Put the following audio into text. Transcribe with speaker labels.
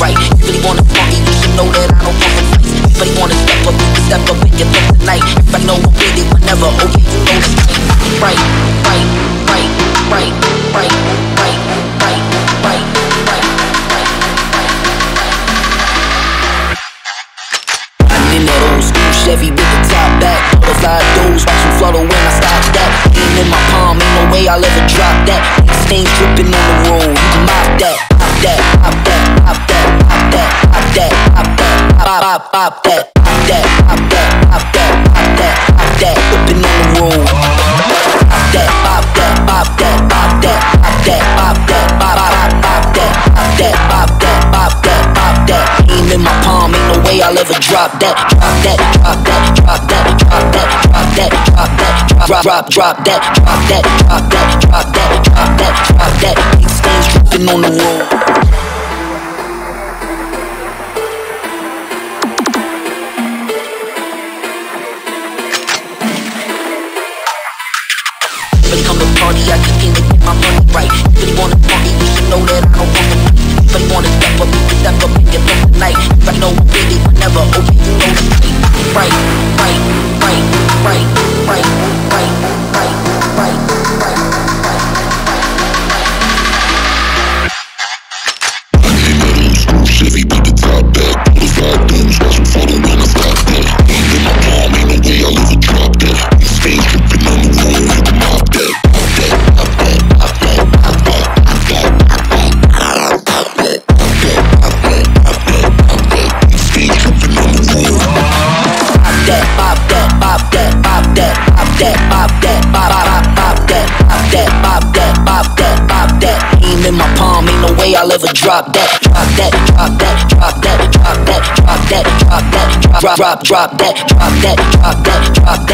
Speaker 1: right. You really wanna funky, you should know that I don't fuck with fights. Really wanna step up, you can step up in your thoughts tonight. If I know I'm with it, whenever, okay, you know the right. Right, right, right, right, right, right, right, right. Riding in that old school Chevy with the top back. Butterfly doors, watch them flutter when I stop that. Aim in my palm, ain't no way I'll ever drop that. Stains dripping pop pop that, pop that, pop that, pop that, pop that, pop that, whipping on the road. Pop that, pop that, pop that, pop that, pop that, pop that, pop pop pop that, pop that, pop that, pop that, pop that. Aim in my palm, ain't no way I'll ever drop that, drop that, drop that, drop that, drop that, drop that, drop that, drop drop drop that, drop that, drop that, drop that, drop that, drop that. Big stains dripping on the road. Party, I kick in to get my money right. You really wanna party, you should know that I don't want to fight. You really wanna step up, you can step up and get up tonight. If I know I'm with in my palm, ain't no way I'll ever drop that, drop that, drop that, drop that, drop that, drop that, drop that, drop drop drop that, drop that, drop that, drop that.